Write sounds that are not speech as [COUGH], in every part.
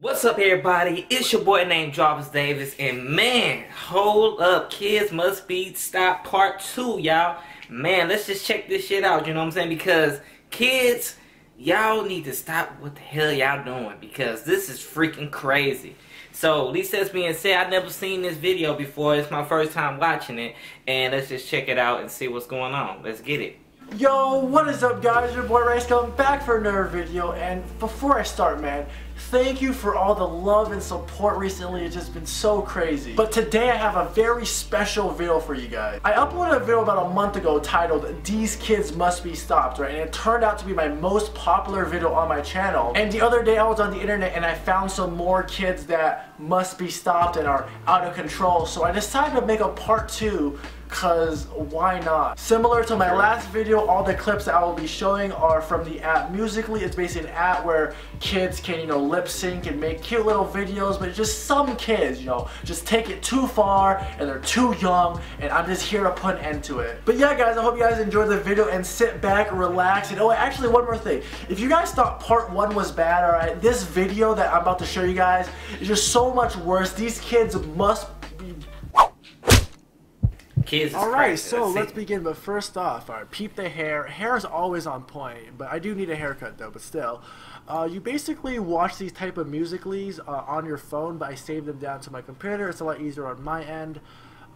What's up, everybody? It's your boy named Jarvis Davis, and man, hold up, kids must be stopped part two, y'all. Man, let's just check this shit out. You know what I'm saying? Because kids, y'all need to stop what the hell y'all doing because this is freaking crazy. So, Lisa has being said, I've never seen this video before. It's my first time watching it, and let's just check it out and see what's going on. Let's get it. Yo, what is up guys? Your boy Rice coming back for another video and before I start man, thank you for all the love and support recently. It's just been so crazy. But today I have a very special video for you guys. I uploaded a video about a month ago titled These Kids Must Be Stopped, right? And it turned out to be my most popular video on my channel. And the other day I was on the internet and I found some more kids that must be stopped and are out of control. So I decided to make a part two Cause why not? Similar to my last video, all the clips that I will be showing are from the app Musical.ly. It's basically an app where kids can, you know, lip sync and make cute little videos, but just some kids, you know, just take it too far and they're too young and I'm just here to put an end to it. But yeah guys, I hope you guys enjoyed the video and sit back, relax, and oh actually one more thing. If you guys thought part one was bad, alright, this video that I'm about to show you guys is just so much worse. These kids must kids. All right, so let's begin. But first off, all right, peep the hair. Hair is always on point, but I do need a haircut though. But still, uh, you basically watch these type of Musical.lys uh, on your phone, but I save them down to my computer. It's a lot easier on my end.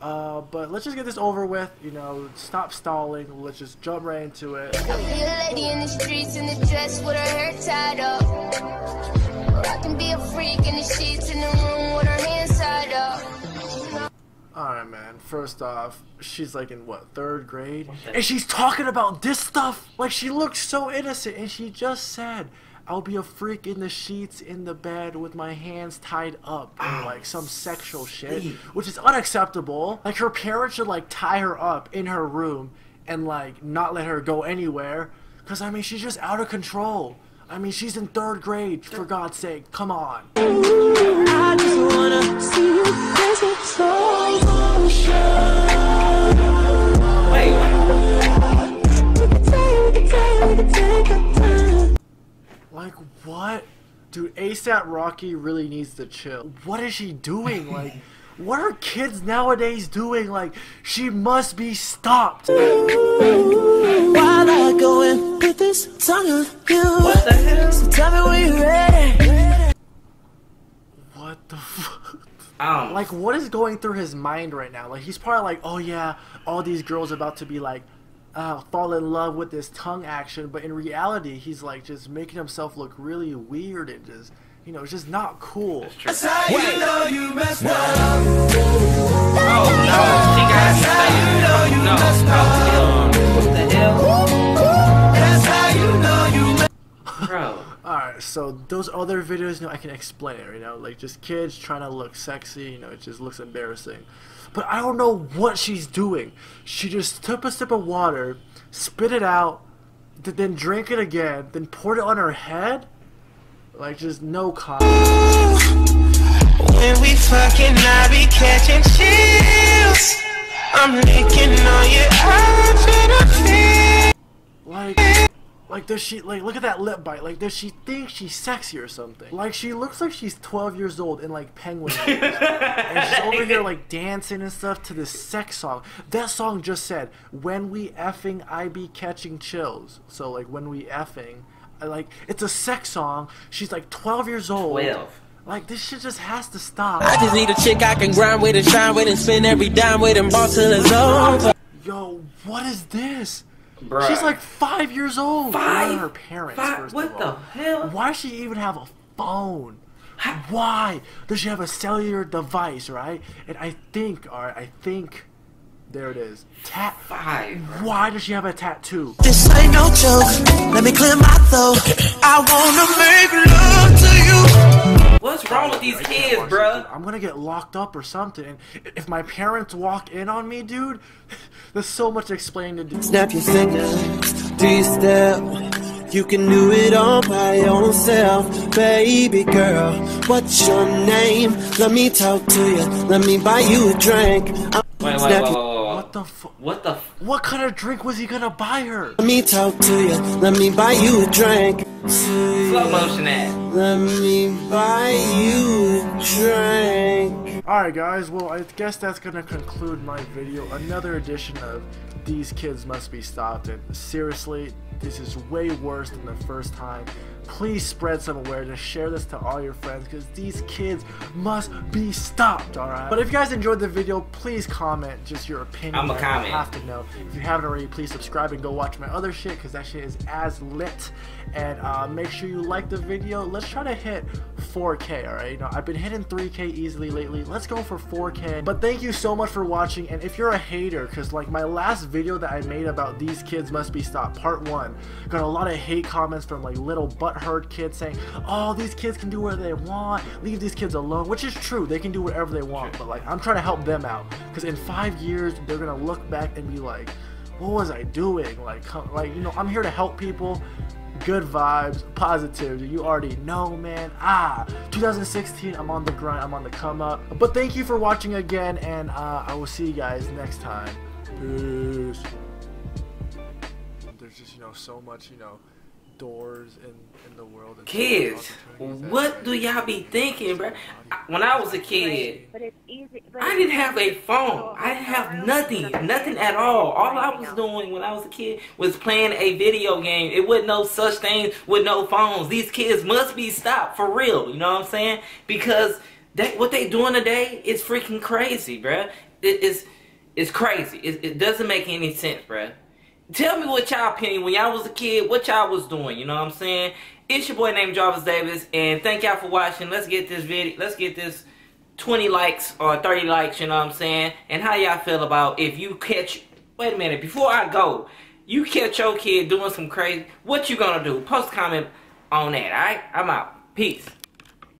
Uh, but let's just get this over with. You know, stop stalling. Let's just jump right into it. lady in the streets in the dress with her hair tied up. Or I can be a freak in the sheets in the room with her hands tied up. Alright, man. First off, she's like in what, third grade? And she's talking about this stuff! Like, she looks so innocent, and she just said, I'll be a freak in the sheets in the bed with my hands tied up and like some sexual shit, which is unacceptable. Like her parents should like tie her up in her room and like not let her go anywhere, cause I mean she's just out of control. I mean she's in third grade for God's sake. Come on. Like, what? Dude, ASAP Rocky really needs to chill. What is she doing? Like, [LAUGHS] what are kids nowadays doing? Like, she must be stopped. Why not going with this tongue of you? What the hell? So tell me when you're ready. What the fuck? Um, like, what is going through his mind right now? Like, he's probably like, oh yeah, all these girls about to be like, uh, fall in love with this tongue action, but in reality, he's like just making himself look really weird and just, you know, it's just not cool. That's how you know you messed up. So those other videos, you know, I can explain it, you know, like just kids trying to look sexy, you know, it just looks embarrassing. But I don't know what she's doing. She just took a sip of water, spit it out, then drank it again, then poured it on her head. Like just no comment. When we fucking, I be catching chills. I'm licking on your eyes Like. Like, does she, like, look at that lip bite. Like, does she think she's sexy or something? Like, she looks like she's 12 years old in, like, penguin And she's over here, [LAUGHS] like, dancing and stuff to this sex song. That song just said, when we effing, I be catching chills. So, like, when we effing, I, like, it's a sex song. She's, like, 12 years old. 12. Like, this shit just has to stop. I just need a chick I can grind with and shine with and spend every dime with and boss till it's over. Yo, what is this? Bruh. She's like five years old. Five? her parents. Five? what the hell? Why does she even have a phone? Why does she have a cellular device, right? And I think, all right, I think, there it is. Tat. Five. Why does she have a tattoo? This ain't no joke. Let me clear my throat. I wanna make love to you. What's wrong with these kids, bruh? I'm gonna get locked up or something. And if my parents walk in on me, dude, there's so much explaining to do. Snap your fingers, do your step. You can do it all by yourself, baby girl. What's your name? Let me talk to you. Let me buy you a drink. Wait, wait, wait, wait, wait. What the fu- What the? F- What kind of drink was he gonna buy her? Let me talk to you. Let me buy you a drink. slow motion that. Let me buy you a drink. Alright guys, well I guess that's gonna conclude my video. Another edition of These Kids Must Be Stopped and seriously, this is way worse than the first time. Please spread some awareness, share this to all your friends because these kids must be stopped, alright? But if you guys enjoyed the video, please comment just your opinion. I'ma I have to know. If you haven't already, please subscribe and go watch my other shit because that shit is as lit. And uh, make sure you like the video. Let's try to hit 4K, alright? Know, I've been hitting 3K easily lately. Let's go for 4K. But thank you so much for watching. And if you're a hater, because like my last video that I made about these kids must be stopped, part one, got a lot of hate comments from like little butthurt kids saying, oh, these kids can do whatever they want. Leave these kids alone, which is true. They can do whatever they want. But like, I'm trying to help them out. Because in five years, they're going to look back and be like, what was I doing? Like, like you know, I'm here to help people. Good vibes, positivity. You already know, man. Ah, 2016. I'm on the grind. I'm on the come up. But thank you for watching again, and uh, I will see you guys next time. Peace. There's just you know so much you know doors in in the world. and Kids, what do y'all be thinking, bro? When I was a kid, But it's easy. But I didn't have a phone. I didn't have nothing, nothing at all. All I was doing when I was a kid was playing a video game. It wasn't no such thing with no phones. These kids must be stopped for real. You know what I'm saying? Because that what they doing today is freaking crazy, bruh. It is it's crazy. It, it doesn't make any sense, bruh. Tell me what y'all opinion when y'all was a kid, what y'all was doing, you know what I'm saying? It's your boy named Jarvis Davis, and thank y'all for watching. Let's get this video, let's get this 20 likes or 30 likes, you know what I'm saying? And how y'all feel about if you catch, wait a minute, before I go, you catch your kid doing some crazy, what you gonna do? Post comment on that, alright? I'm out. Peace.